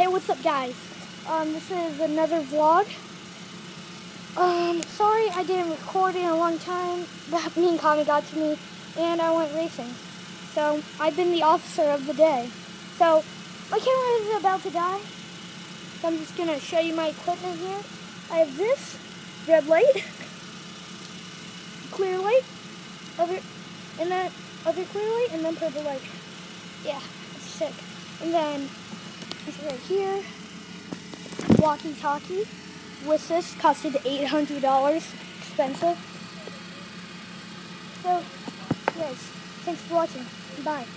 Hey, what's up, guys? Um, this is another vlog. Um, sorry I didn't record in a long time. That me and Connie got to me, and I went racing. So I've been the officer of the day. So my camera is about to die. So I'm just gonna show you my equipment here. I have this red light, clear light, other, and then other clear light, and then purple light. Yeah, it's sick. And then it's right here. Walkie-talkie with this costed $800. Expensive. So, yes. Thanks for watching. Bye.